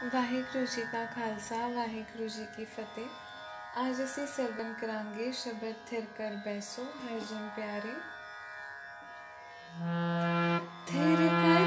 ਵਾਹਿਗੁਰੂ ਜੀ ਦਾ ਖਾਲਸਾ ਵਾਹਿਗੁਰੂ ਜੀ ਕੀ ਫਤਿਹ ਅੱਜ ਅਸੀਂ ਸਰਵਨ ਕਰਾਂਗੇ ਸ਼ਬਦ ਥਿਰ ਕਰ ਬੈਸੋ ਹਰ ਜਨ ਪਿਆਰੇ ਥਿਰ ਕਰ